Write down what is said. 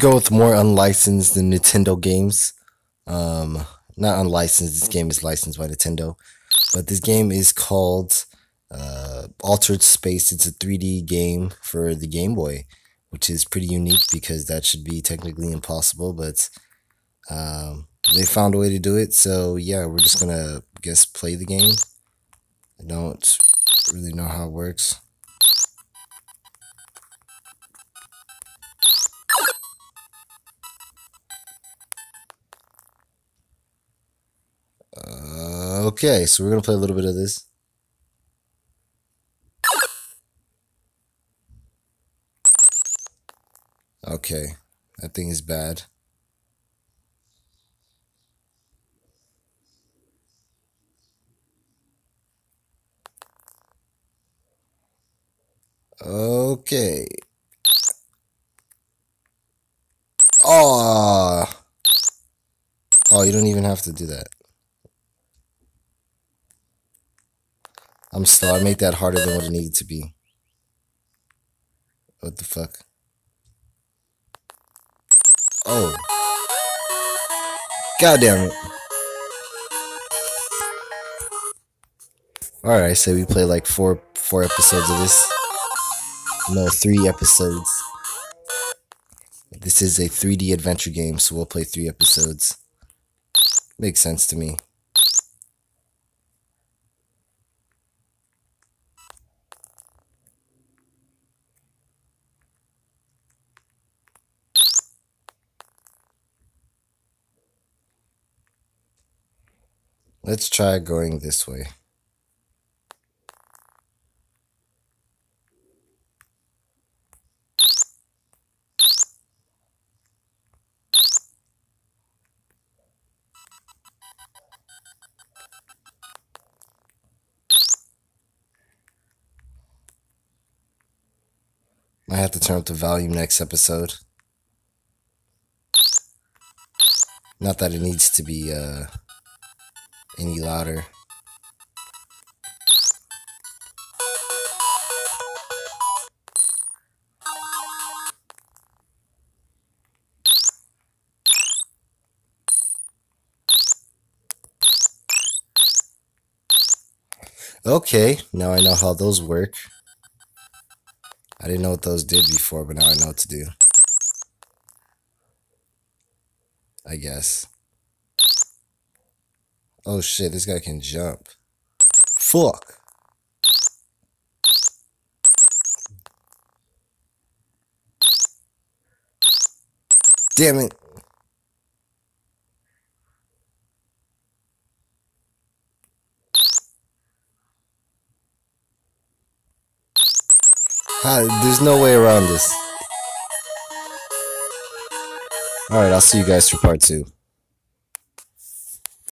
go with more unlicensed than Nintendo games. Um, not unlicensed. This game is licensed by Nintendo, but this game is called uh, Altered Space. It's a 3D game for the Game Boy, which is pretty unique because that should be technically impossible, but um, they found a way to do it. So yeah, we're just gonna guess play the game. I don't really know how it works. Okay, so we're gonna play a little bit of this. Okay, that thing is bad. Okay. Oh. Oh, you don't even have to do that. I'm slow. I made that harder than what it needed to be. What the fuck? Oh. God damn it. Alright, so we play like four four episodes of this. No, three episodes. This is a 3D adventure game, so we'll play three episodes. Makes sense to me. Let's try going this way. I have to turn up the volume next episode. Not that it needs to be uh, any louder. Okay, now I know how those work. I didn't know what those did before, but now I know what to do. I guess. Oh shit, this guy can jump. Fuck. Damn it. there's no way around this. Alright, I'll see you guys for part two.